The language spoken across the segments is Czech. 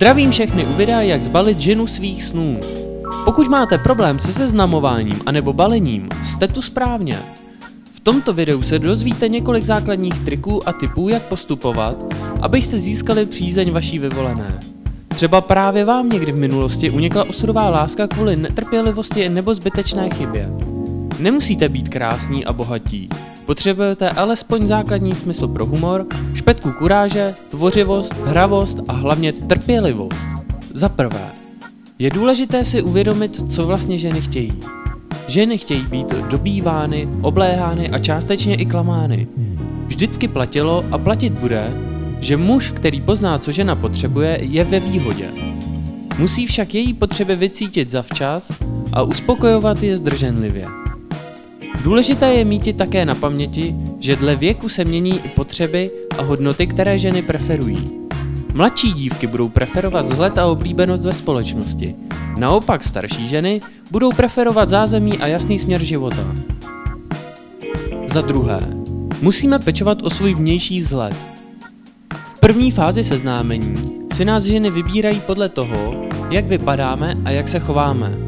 Zdravím všechny u videa, jak zbalit ženu svých snů. Pokud máte problém se seznamováním anebo balením, jste tu správně. V tomto videu se dozvíte několik základních triků a typů, jak postupovat, abyste získali přízeň vaší vyvolené. Třeba právě vám někdy v minulosti unikla osudová láska kvůli netrpělivosti nebo zbytečné chybě. Nemusíte být krásní a bohatí, Potřebujete alespoň základní smysl pro humor, špetku kuráže, tvořivost, hravost a hlavně trpělivost. Za prvé, je důležité si uvědomit, co vlastně ženy chtějí. Ženy chtějí být dobývány, obléhány a částečně i klamány. Vždycky platilo a platit bude, že muž, který pozná, co žena potřebuje, je ve výhodě. Musí však její potřeby vycítit zavčas a uspokojovat je zdrženlivě. Důležité je mít také na paměti, že dle věku se mění i potřeby a hodnoty, které ženy preferují. Mladší dívky budou preferovat vzhled a oblíbenost ve společnosti. Naopak starší ženy budou preferovat zázemí a jasný směr života. Za druhé, musíme pečovat o svůj vnější vzhled. V první fázi seznámení si nás ženy vybírají podle toho, jak vypadáme a jak se chováme.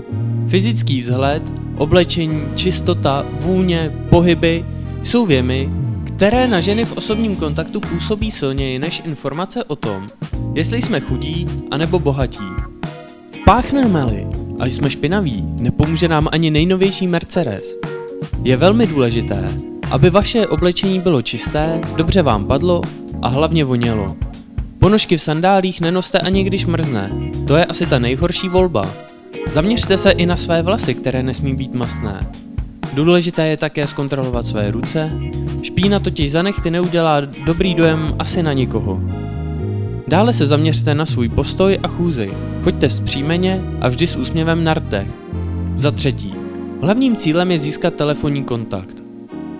Fyzický vzhled oblečení, čistota, vůně, pohyby jsou věmy, které na ženy v osobním kontaktu působí silněji než informace o tom, jestli jsme chudí anebo bohatí. Páchneme-li a jsme špinaví, nepomůže nám ani nejnovější Mercedes. Je velmi důležité, aby vaše oblečení bylo čisté, dobře vám padlo a hlavně vonělo. Ponožky v sandálích nenoste ani když mrzne, to je asi ta nejhorší volba. Zaměřte se i na své vlasy, které nesmí být mastné. Důležité je také zkontrolovat své ruce. Špína totiž za nechty neudělá dobrý dojem asi na nikoho. Dále se zaměřte na svůj postoj a chůzi. Choďte vzpřímeně a vždy s úsměvem na rtech. Za třetí. Hlavním cílem je získat telefonní kontakt.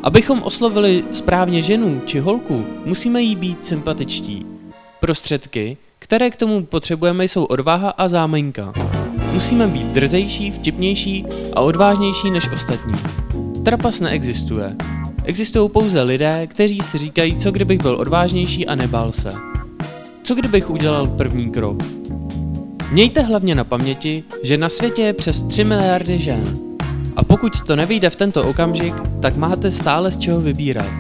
Abychom oslovili správně ženu či holku, musíme jí být sympatičtí. Prostředky, které k tomu potřebujeme, jsou odvaha a zámenka. Musíme být drzejší, vtipnější a odvážnější než ostatní. Trapas neexistuje. Existují pouze lidé, kteří si říkají, co kdybych byl odvážnější a nebál se. Co kdybych udělal první krok? Mějte hlavně na paměti, že na světě je přes 3 miliardy žen. A pokud to nevyjde v tento okamžik, tak máte stále z čeho vybírat.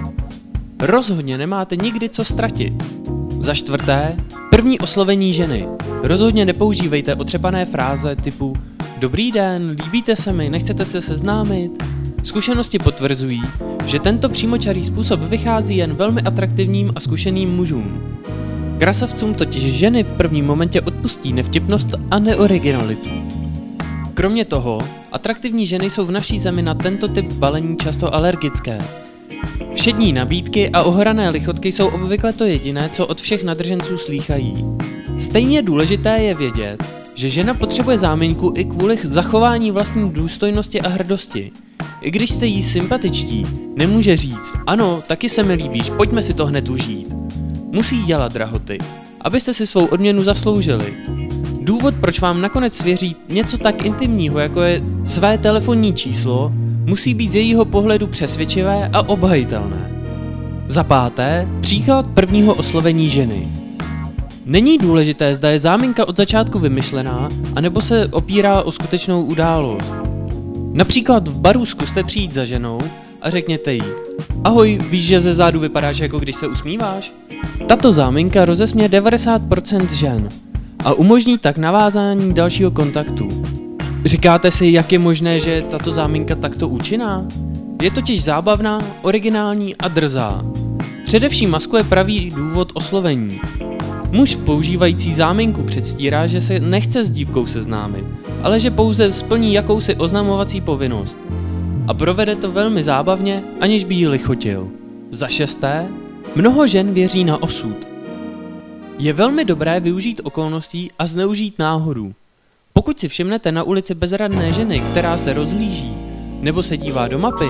Rozhodně nemáte nikdy co ztratit. Za čtvrté, první oslovení ženy. Rozhodně nepoužívejte otřepané fráze typu Dobrý den, líbíte se mi, nechcete se seznámit? Zkušenosti potvrzují, že tento přímočarý způsob vychází jen velmi atraktivním a zkušeným mužům. Krasavcům totiž ženy v prvním momentě odpustí nevtipnost a neoriginalitu. Kromě toho, atraktivní ženy jsou v naší zemi na tento typ balení často alergické, Všední nabídky a ohrané lichotky jsou obvykle to jediné, co od všech nadrženců slýchají. Stejně důležité je vědět, že žena potřebuje záminku i kvůli zachování vlastní důstojnosti a hrdosti. I když jste jí sympatičtí, nemůže říct, ano, taky se mi líbíš, pojďme si to hned užít. Musí dělat drahoty, abyste si svou odměnu zasloužili. Důvod, proč vám nakonec svěří něco tak intimního, jako je své telefonní číslo, musí být z jejího pohledu přesvědčivé a obhajitelné. Za páté, příklad prvního oslovení ženy. Není důležité, zda je záminka od začátku vymyšlená, anebo se opírá o skutečnou událost. Například v baru zkuste přijít za ženou a řekněte jí Ahoj, víš, že ze zádu vypadáš jako když se usmíváš? Tato záminka rozesmě 90% žen a umožní tak navázání dalšího kontaktu. Říkáte si, jak je možné, že je tato záminka takto účinná? Je totiž zábavná, originální a drzá. Především maskuje pravý důvod oslovení. Muž používající záminku předstírá, že se nechce s dívkou seznámit, ale že pouze splní jakousi oznamovací povinnost. A provede to velmi zábavně, aniž by ji lichotil. Za šesté, mnoho žen věří na osud. Je velmi dobré využít okolností a zneužít náhodů. Pokud si všimnete na ulici bezradné ženy, která se rozhlíží, nebo se dívá do mapy,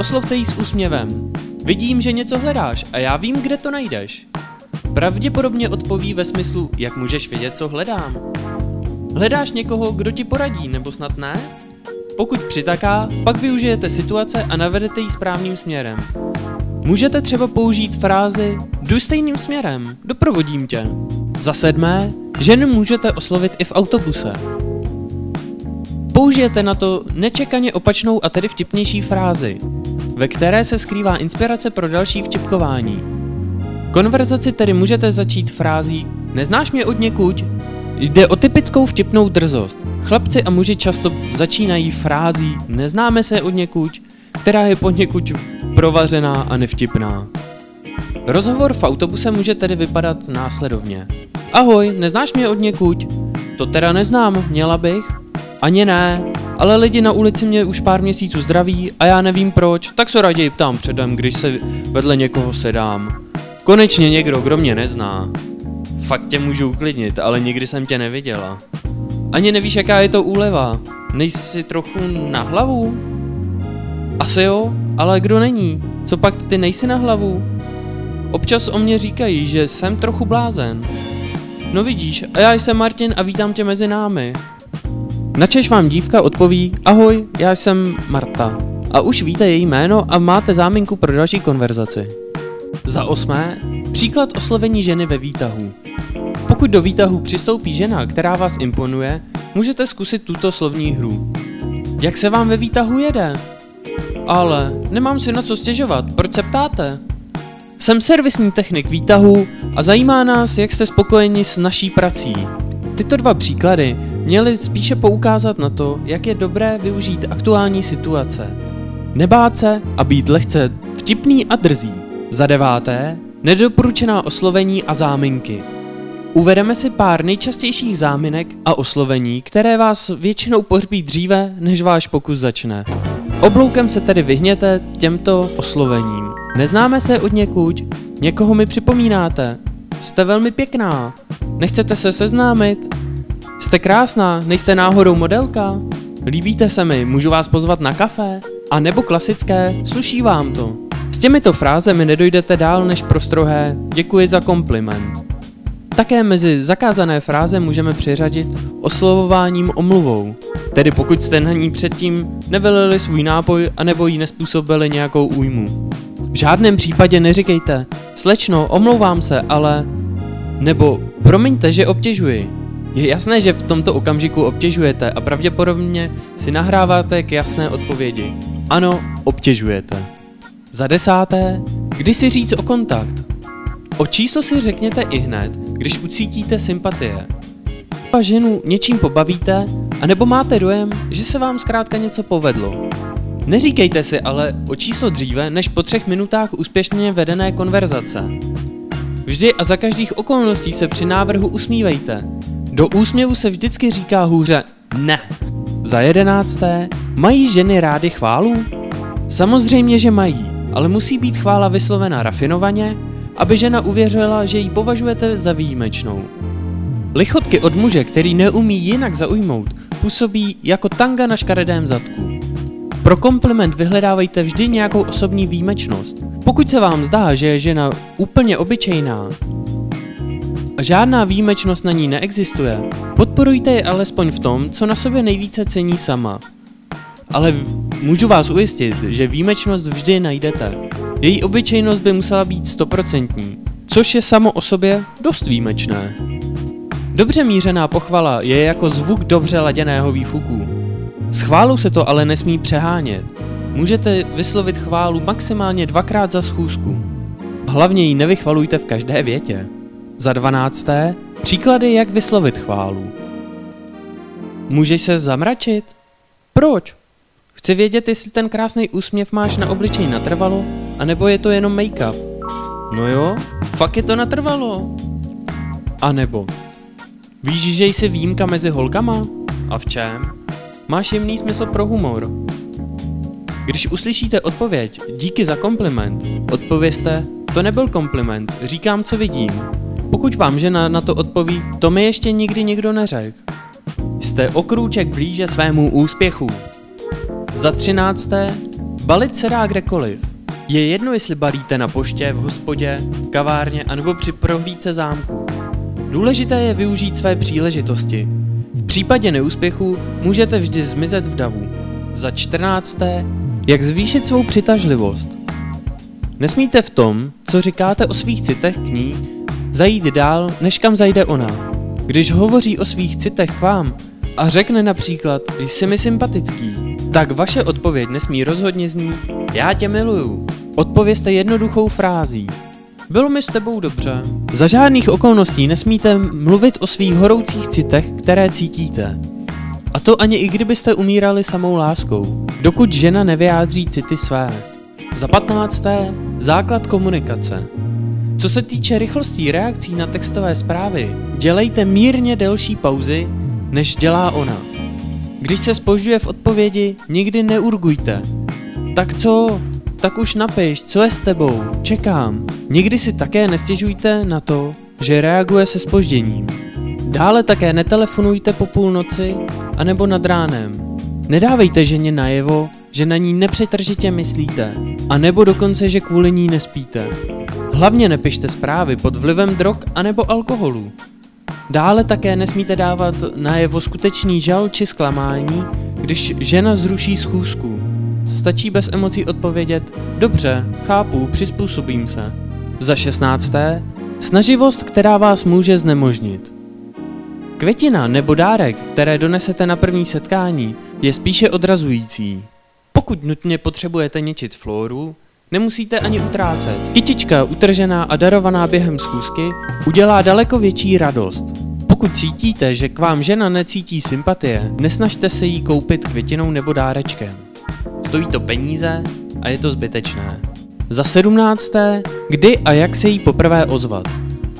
oslovte ji s úsměvem. Vidím, že něco hledáš a já vím, kde to najdeš. Pravděpodobně odpoví ve smyslu, jak můžeš vědět, co hledám. Hledáš někoho, kdo ti poradí, nebo snad ne? Pokud přitaká, pak využijete situace a navedete ji správným směrem. Můžete třeba použít frázi jdu stejným směrem, doprovodím tě. Za sedmé, Ženu můžete oslovit i v autobuse. Použijete na to nečekaně opačnou a tedy vtipnější frázi, ve které se skrývá inspirace pro další vtipkování. Konverzaci tedy můžete začít frází Neznáš mě od někuď? Jde o typickou vtipnou drzost. Chlapci a muži často začínají frází Neznáme se od někuď, která je poněkud provařená a nevtipná. Rozhovor v autobuse může tedy vypadat následovně. Ahoj, neznáš mě od někuď? To teda neznám, měla bych? Ani ne, ale lidi na ulici mě už pár měsíců zdraví a já nevím proč, tak se raději ptám předem, když se vedle někoho sedám. Konečně někdo, kdo mě nezná. Fakt tě můžu uklidnit, ale nikdy jsem tě neviděla. Ani nevíš, jaká je to úleva. Nejsi trochu na hlavu? Asi jo, ale kdo není? Co pak ty nejsi na hlavu? Občas o mě říkají, že jsem trochu blázen. No vidíš, a já jsem Martin a vítám tě mezi námi. Načež vám dívka odpoví, ahoj, já jsem Marta. A už víte její jméno a máte záminku pro další konverzaci. Za osmé, příklad oslovení ženy ve výtahu. Pokud do výtahu přistoupí žena, která vás imponuje, můžete zkusit tuto slovní hru. Jak se vám ve výtahu jede? Ale nemám si na co stěžovat, proč se ptáte? Jsem servisní technik výtahu a zajímá nás, jak jste spokojeni s naší prací. Tyto dva příklady měly spíše poukázat na to, jak je dobré využít aktuální situace. Nebát se a být lehce vtipný a drzý. Za deváté, nedoporučená oslovení a záminky. Uvedeme si pár nejčastějších záminek a oslovení, které vás většinou pohřbí dříve, než váš pokus začne. Obloukem se tedy vyhněte těmto oslovením. Neznáme se od někuď, někoho mi připomínáte, jste velmi pěkná, nechcete se seznámit, jste krásná, nejste náhodou modelka, líbíte se mi, můžu vás pozvat na kafe, a nebo klasické, sluší vám to. S těmito frázemi nedojdete dál než prostrohé, děkuji za kompliment. Také mezi zakázané fráze můžeme přiřadit oslovováním omluvou, tedy pokud jste na ní předtím nevylili svůj nápoj anebo jí nespůsobili nějakou újmu. V žádném případě neříkejte, slečno, omlouvám se, ale... Nebo promiňte, že obtěžuji. Je jasné, že v tomto okamžiku obtěžujete a pravděpodobně si nahráváte k jasné odpovědi. Ano, obtěžujete. Za desáté, kdy si říct o kontakt? O číslo si řekněte i hned, když ucítíte sympatie. A ženu něčím pobavíte, anebo máte dojem, že se vám zkrátka něco povedlo. Neříkejte si ale o číslo dříve, než po třech minutách úspěšně vedené konverzace. Vždy a za každých okolností se při návrhu usmívejte. Do úsměvu se vždycky říká hůře ne. Za jedenácté, mají ženy rády chválu? Samozřejmě, že mají, ale musí být chvála vyslovena rafinovaně, aby žena uvěřila, že ji považujete za výjimečnou. Lichotky od muže, který neumí jinak zaujmout, působí jako tanga na škaredém zadku. Pro kompliment vyhledávejte vždy nějakou osobní výjimečnost. Pokud se vám zdá, že je žena úplně obyčejná žádná výjimečnost na ní neexistuje, podporujte je alespoň v tom, co na sobě nejvíce cení sama. Ale můžu vás ujistit, že výjimečnost vždy najdete. Její obyčejnost by musela být stoprocentní, což je samo o sobě dost výjimečné. Dobře mířená pochvala je jako zvuk dobře laděného výfuku. S chválou se to ale nesmí přehánět. Můžete vyslovit chválu maximálně dvakrát za schůzku. Hlavně ji nevychvalujte v každé větě. Za dvanácté, příklady, jak vyslovit chválu. Můžeš se zamračit? Proč? Chci vědět, jestli ten krásný úsměv máš na obličeji natrvalo, anebo je to jenom make-up. No jo, fakt je to natrvalo. A nebo, víš, že jsi výjimka mezi holkama? A v čem? Máš jemný smysl pro humor. Když uslyšíte odpověď, díky za kompliment, odpověste, to nebyl kompliment, říkám, co vidím. Pokud vám žena na to odpoví, to mi ještě nikdy nikdo neřekl. Jste o krůček blíže svému úspěchu. Za třinácté, balit se dá kdekoliv. Je jedno, jestli balíte na poště, v hospodě, kavárně anebo při prohlídce zámku. Důležité je využít své příležitosti. V případě neúspěchu můžete vždy zmizet v davu. Za čtrnácté, jak zvýšit svou přitažlivost. Nesmíte v tom, co říkáte o svých citech k ní, zajít dál, než kam zajde ona. když hovoří o svých citech k vám a řekne například, jsi mi sympatický, tak vaše odpověď nesmí rozhodně znít, já tě miluju. Odpovězte jednoduchou frází. Bylo mi s tebou dobře. Za žádných okolností nesmíte mluvit o svých horoucích citech, které cítíte. A to ani i kdybyste umírali samou láskou, dokud žena nevyjádří city své. Za 15. Základ komunikace. Co se týče rychlostí reakcí na textové zprávy, dělejte mírně delší pauzy, než dělá ona. Když se spožďuje v odpovědi, nikdy neurgujte. Tak co? Tak už napiš, co je s tebou? Čekám. Nikdy si také nestěžujte na to, že reaguje se spožděním. Dále také netelefonujte po půlnoci anebo nad ránem. Nedávejte ženě najevo, že na ní nepřetržitě myslíte, a nebo dokonce, že kvůli ní nespíte. Hlavně nepište zprávy pod vlivem drog anebo alkoholu. Dále také nesmíte dávat najevo skutečný žal či zklamání, když žena zruší schůzku. Stačí bez emocí odpovědět, dobře, chápu, přizpůsobím se. Za 16. Snaživost, která vás může znemožnit. Květina nebo dárek, které donesete na první setkání, je spíše odrazující. Pokud nutně potřebujete něčit flóru, nemusíte ani utrácet. Kytička utržená a darovaná během schůzky udělá daleko větší radost. Pokud cítíte, že k vám žena necítí sympatie, nesnažte se jí koupit květinou nebo dárečkem. Stojí to peníze a je to zbytečné. Za sedmnácté, kdy a jak se jí poprvé ozvat.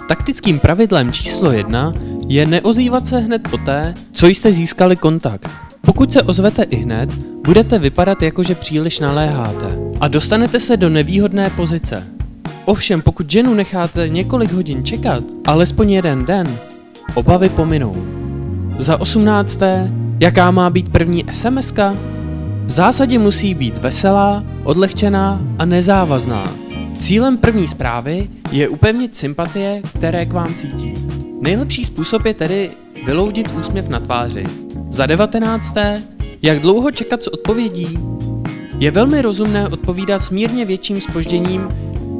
Taktickým pravidlem číslo jedna je neozývat se hned poté, co jste získali kontakt. Pokud se ozvete i hned, budete vypadat jako, že příliš naléháte a dostanete se do nevýhodné pozice. Ovšem, pokud ženu necháte několik hodin čekat, alespoň jeden den, obavy pominou. Za osmnácté, jaká má být první SMS? -ka? V zásadě musí být veselá, odlehčená a nezávazná. Cílem první zprávy je upevnit sympatie, které k vám cítí. Nejlepší způsob je tedy vyloudit úsměv na tváři. Za devatenácté, jak dlouho čekat s odpovědí? Je velmi rozumné odpovídat s mírně větším spožděním,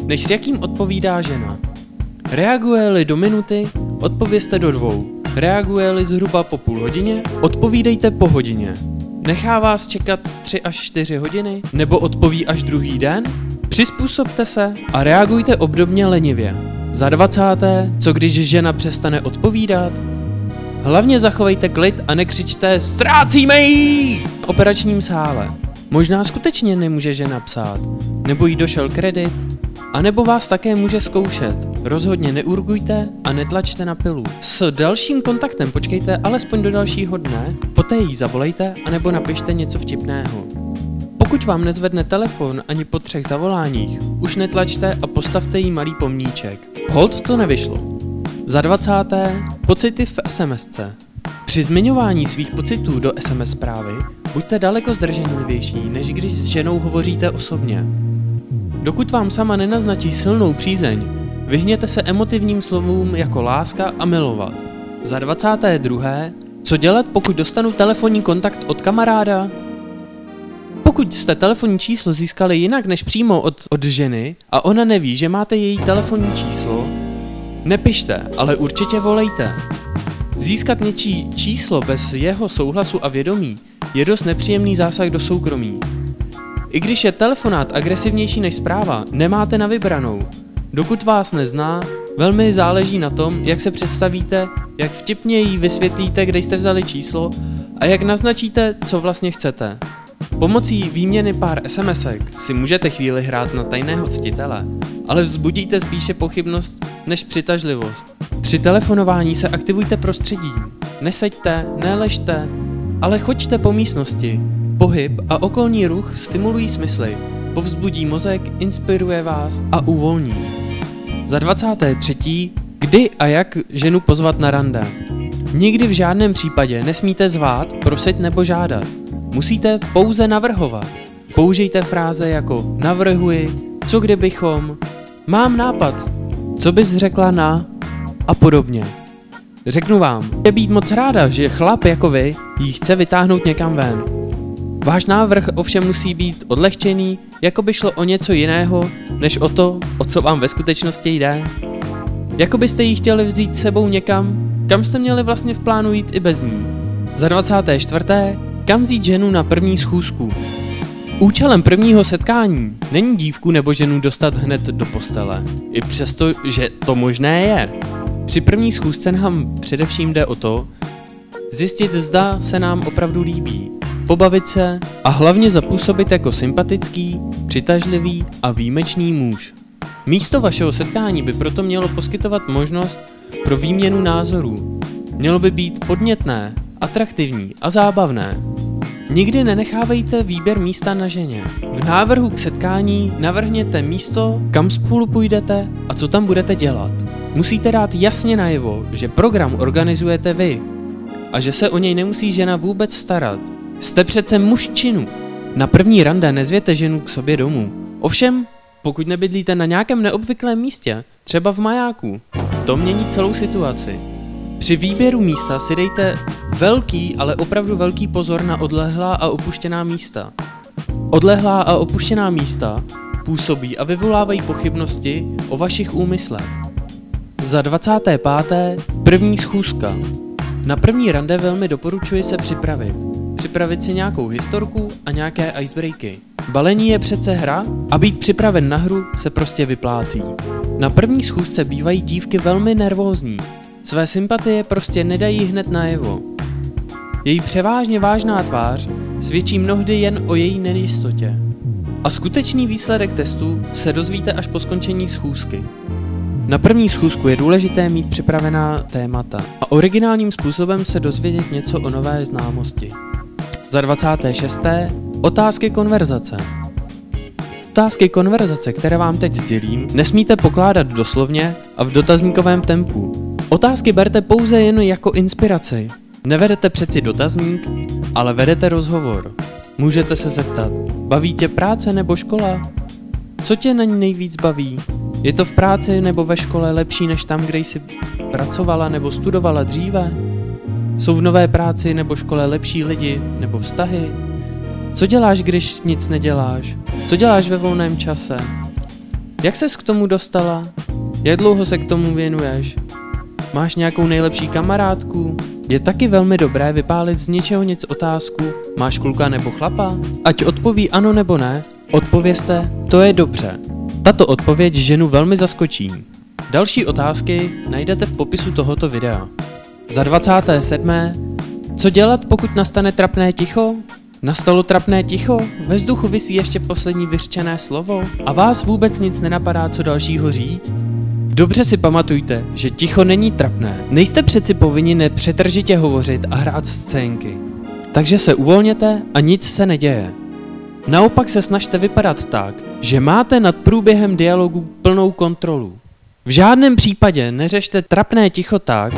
než s jakým odpovídá žena. Reaguje-li do minuty, odpovězte do dvou. Reaguje-li zhruba po půl hodině, odpovídejte po hodině. Nechá vás čekat 3 až 4 hodiny? Nebo odpoví až druhý den? Přizpůsobte se a reagujte obdobně lenivě. Za 20. Co když žena přestane odpovídat? Hlavně zachovejte klid a nekřičte Ztrácíme jí! v operačním sále. Možná skutečně nemůže žena psát, nebo jí došel kredit, a nebo vás také může zkoušet. Rozhodně neurgujte a netlačte na pilu. S dalším kontaktem počkejte alespoň do dalšího dne, poté jí zavolejte anebo napište něco vtipného. Pokud vám nezvedne telefon ani po třech zavoláních, už netlačte a postavte jí malý pomníček. Hold to nevyšlo. Za 20. Pocity v SMSce. Při zmiňování svých pocitů do SMS zprávy buďte daleko zdrženlivější, než když s ženou hovoříte osobně. Dokud vám sama nenaznačí silnou přízeň, vyhněte se emotivním slovům jako láska a milovat. Za 22. Co dělat, pokud dostanu telefonní kontakt od kamaráda? Pokud jste telefonní číslo získali jinak než přímo od, od ženy a ona neví, že máte její telefonní číslo, nepište, ale určitě volejte. Získat něčí číslo bez jeho souhlasu a vědomí je dost nepříjemný zásah do soukromí. I když je telefonát agresivnější než zpráva, nemáte na vybranou. Dokud vás nezná, velmi záleží na tom, jak se představíte, jak vtipně jí vysvětlíte, kde jste vzali číslo a jak naznačíte, co vlastně chcete. Pomocí výměny pár SMSek si můžete chvíli hrát na tajného ctitele, ale vzbudíte spíše pochybnost než přitažlivost. Při telefonování se aktivujte prostředím. Neseďte, neležte, ale choďte po místnosti. Pohyb a okolní ruch stimulují smysly, povzbudí mozek, inspiruje vás a uvolní. Za 23. Kdy a jak ženu pozvat na rande? Nikdy v žádném případě nesmíte zvát, prosit nebo žádat. Musíte pouze navrhovat. Použijte fráze jako navrhuji, co kdybychom, mám nápad, co bys řekla na a podobně. Řeknu vám, je být moc ráda, že chlap jako vy jí chce vytáhnout někam ven. Váš návrh ovšem musí být odlehčený, jako by šlo o něco jiného, než o to, o co vám ve skutečnosti jde. Jako byste jí chtěli vzít sebou někam, kam jste měli vlastně v plánu jít i bez ní. Za 24. kam vzít ženu na první schůzku. Účelem prvního setkání není dívku nebo ženu dostat hned do postele, i přesto, že to možné je. Při první schůzce nám především jde o to, zjistit, zda se nám opravdu líbí, pobavit se a hlavně zapůsobit jako sympatický, přitažlivý a výjimečný muž. Místo vašeho setkání by proto mělo poskytovat možnost pro výměnu názorů. Mělo by být podnětné, atraktivní a zábavné. Nikdy nenechávejte výběr místa na ženě. V návrhu k setkání navrhněte místo, kam spolu půjdete a co tam budete dělat. Musíte dát jasně najevo, že program organizujete vy a že se o něj nemusí žena vůbec starat. Jste přece mužčinu. Na první rande nezvěte ženu k sobě domů. Ovšem, pokud nebydlíte na nějakém neobvyklém místě, třeba v majáku, to mění celou situaci. Při výběru místa si dejte velký, ale opravdu velký pozor na odlehlá a opuštěná místa. Odlehlá a opuštěná místa působí a vyvolávají pochybnosti o vašich úmyslech. Za 25. první schůzka. Na první rande velmi doporučuji se připravit. Připravit si nějakou historku a nějaké icebreaky. Balení je přece hra a být připraven na hru se prostě vyplácí. Na první schůzce bývají dívky velmi nervózní. Své sympatie prostě nedají hned najevo. Její převážně vážná tvář svědčí mnohdy jen o její nejistotě. A skutečný výsledek testu se dozvíte až po skončení schůzky. Na první schůzku je důležité mít připravená témata a originálním způsobem se dozvědět něco o nové známosti. Za 26. Otázky konverzace. Otázky konverzace, které vám teď sdělím, nesmíte pokládat doslovně a v dotazníkovém tempu. Otázky berte pouze jen jako inspiraci. Nevedete přeci dotazník, ale vedete rozhovor. Můžete se zeptat, baví tě práce nebo škola? Co tě na ní nejvíc baví? Je to v práci nebo ve škole lepší než tam, kde jsi pracovala nebo studovala dříve? Jsou v nové práci nebo škole lepší lidi nebo vztahy? Co děláš, když nic neděláš? Co děláš ve volném čase? Jak ses k tomu dostala? Jak dlouho se k tomu věnuješ? Máš nějakou nejlepší kamarádku? Je taky velmi dobré vypálit z ničeho nic otázku, máš kluka nebo chlapa? Ať odpoví ano nebo ne, odpověste, to je dobře. Tato odpověď ženu velmi zaskočí. Další otázky najdete v popisu tohoto videa. Za 27. Co dělat, pokud nastane trapné ticho? Nastalo trapné ticho, ve vzduchu vysí ještě poslední vyřčené slovo a vás vůbec nic nenapadá, co dalšího říct? Dobře si pamatujte, že ticho není trapné. Nejste přeci povinni nepřetržitě hovořit a hrát scénky. Takže se uvolněte a nic se neděje. Naopak se snažte vypadat tak, že máte nad průběhem dialogu plnou kontrolu. V žádném případě neřešte trapné ticho tak,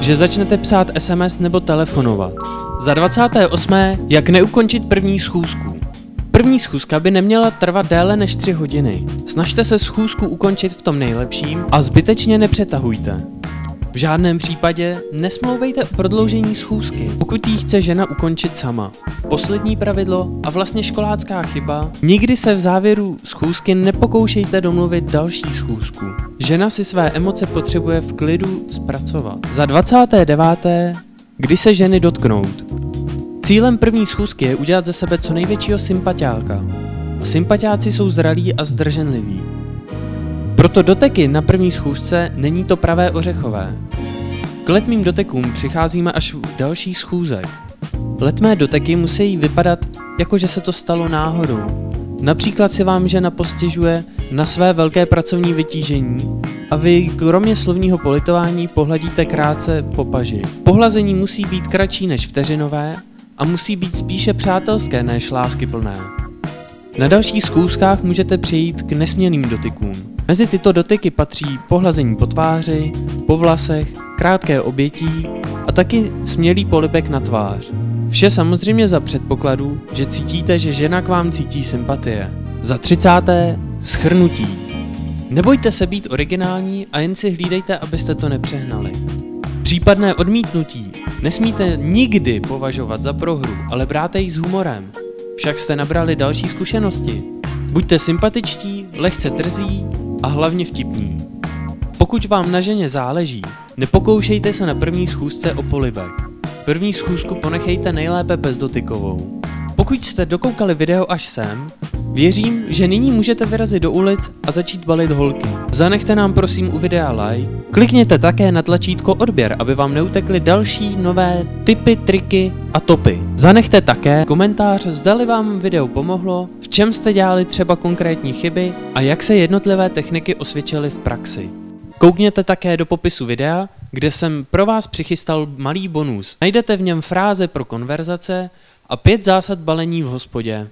že začnete psát SMS nebo telefonovat. Za 28. Jak neukončit první schůzku. První schůzka by neměla trvat déle než 3 hodiny. Snažte se schůzku ukončit v tom nejlepším a zbytečně nepřetahujte. V žádném případě nesmlouvejte o prodloužení schůzky, pokud ji chce žena ukončit sama. Poslední pravidlo a vlastně školácká chyba, nikdy se v závěru schůzky nepokoušejte domluvit další schůzku. Žena si své emoce potřebuje v klidu zpracovat. Za 29. Kdy se ženy dotknout? Cílem první schůzky je udělat ze sebe co největšího sympatiáka. A sympatiáci jsou zralí a zdrženliví. Proto doteky na první schůzce není to pravé ořechové. K letmým dotekům přicházíme až v další schůzek. Letmé doteky musí vypadat, jako že se to stalo náhodou. Například si vám žena postěžuje na své velké pracovní vytížení a vy kromě slovního politování pohladíte krátce po paži. Pohlazení musí být kratší než vteřinové a musí být spíše přátelské než láskyplné. Na dalších schůzkách můžete přejít k nesměným dotykům. Mezi tyto dotyky patří pohlazení po tváři, po vlasech, krátké obětí a taky smělý polibek na tvář. Vše samozřejmě za předpokladu, že cítíte, že žena k vám cítí sympatie. Za třicáté schrnutí. Nebojte se být originální a jen si hlídejte, abyste to nepřehnali. Případné odmítnutí nesmíte nikdy považovat za prohru, ale bráte ji s humorem. Však jste nabrali další zkušenosti. Buďte sympatičtí, lehce drzí a hlavně vtipní. Pokud vám na ženě záleží, Nepokoušejte se na první schůzce o polibek. První schůzku ponechejte nejlépe bezdotykovou. Pokud jste dokoukali video až sem, věřím, že nyní můžete vyrazit do ulic a začít balit holky. Zanechte nám prosím u videa like, klikněte také na tlačítko odběr, aby vám neutekly další nové tipy, triky a topy. Zanechte také komentář, zdali vám video pomohlo, v čem jste dělali třeba konkrétní chyby a jak se jednotlivé techniky osvědčily v praxi. Koukněte také do popisu videa, kde jsem pro vás přichystal malý bonus. Najdete v něm fráze pro konverzace a pět zásad balení v hospodě.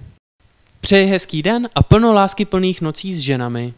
Přeji hezký den a plno lásky plných nocí s ženami.